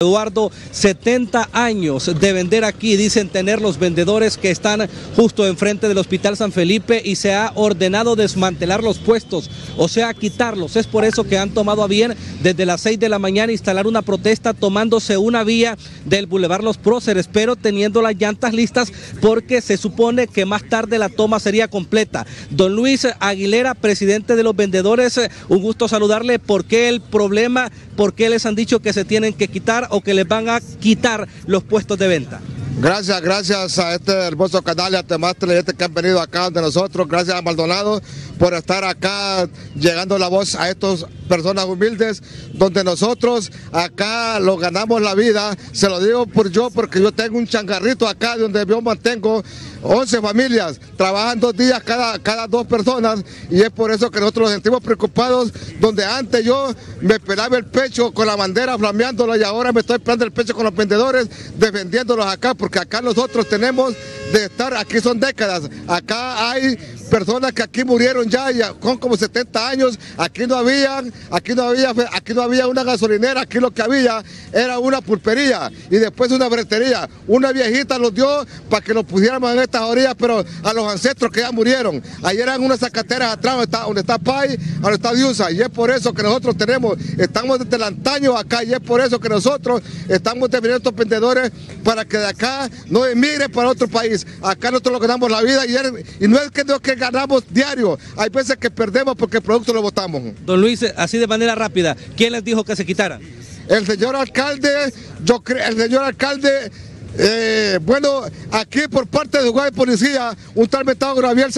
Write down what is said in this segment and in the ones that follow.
Eduardo, 70 años de vender aquí, dicen tener los vendedores que están justo enfrente del Hospital San Felipe y se ha ordenado desmantelar los puestos, o sea, quitarlos. Es por eso que han tomado a bien desde las 6 de la mañana instalar una protesta tomándose una vía del Boulevard Los Próceres, pero teniendo las llantas listas porque se supone que más tarde la toma sería completa. Don Luis Aguilera, presidente de los vendedores, un gusto saludarle. ¿Por qué el problema? ¿Por qué les han dicho que se tienen que quitar? O que les van a quitar los puestos de venta. Gracias, gracias a este hermoso canal y a Temastre este que han venido acá de nosotros. Gracias a Maldonado por estar acá llegando la voz a estas personas humildes, donde nosotros acá lo ganamos la vida. Se lo digo por yo, porque yo tengo un changarrito acá donde yo mantengo 11 familias, trabajan dos días cada, cada dos personas y es por eso que nosotros nos sentimos preocupados, donde antes yo me pelaba el pecho con la bandera flameándola y ahora me estoy pelando el pecho con los vendedores defendiéndolos acá, porque acá nosotros tenemos de estar, aquí son décadas, acá hay personas que aquí murieron ya, con como 70 años, aquí no había, aquí no había, aquí no había una gasolinera, aquí lo que había era una pulpería y después una bretería. Una viejita los dio para que nos pusiéramos en estas orillas, pero a los ancestros que ya murieron. Ahí eran unas zacateras atrás donde está, donde está Pai, donde está Diusa, y es por eso que nosotros tenemos, estamos desde el antaño acá, y es por eso que nosotros estamos defendiendo estos vendedores para que de acá no emigren para otro país. Acá nosotros lo ganamos la vida y, no es que, no, que ganamos diario. Hay veces que perdemos porque el producto lo votamos. Don Luis, así de manera rápida, ¿quién les dijo que se quitaran? El señor alcalde, yo creo, el señor alcalde eh, bueno, aquí por parte de Uruguay Policía, un tal Metado Graviel,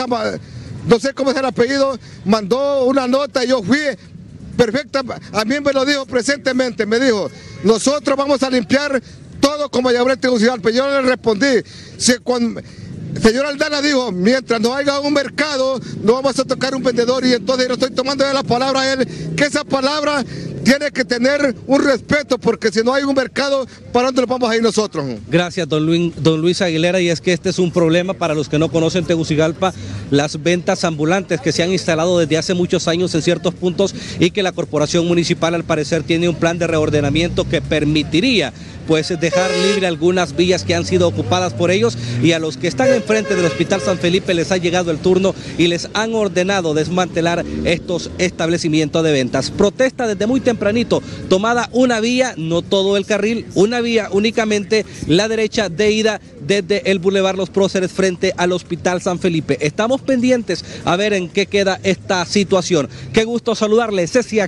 no sé cómo es el apellido, mandó una nota y yo fui perfecta, a mí me lo dijo presentemente, me dijo, nosotros vamos a limpiar todo como ya Tegucigalpa. Yo le respondí, si señor Aldana dijo, mientras no haya un mercado, no vamos a tocar un vendedor y entonces yo estoy tomando de la palabra a él, que esa palabra tiene que tener un respeto porque si no hay un mercado, ¿para dónde lo vamos a ir nosotros? Gracias, don Luis, Aguilera, y es que este es un problema para los que no conocen Tegucigalpa, las ventas ambulantes que se han instalado desde hace muchos años en ciertos puntos y que la corporación municipal al parecer tiene un plan de reordenamiento que permitiría pues dejar libre algunas villas que han sido ocupadas por ellos y a los que están enfrente del Hospital San Felipe les ha llegado el turno y les han ordenado desmantelar estos establecimientos de ventas. Protesta desde muy tempranito, tomada una vía, no todo el carril, una vía únicamente la derecha de ida desde el Boulevard Los Próceres frente al Hospital San Felipe. Estamos pendientes a ver en qué queda esta situación. Qué gusto saludarle, Cecia.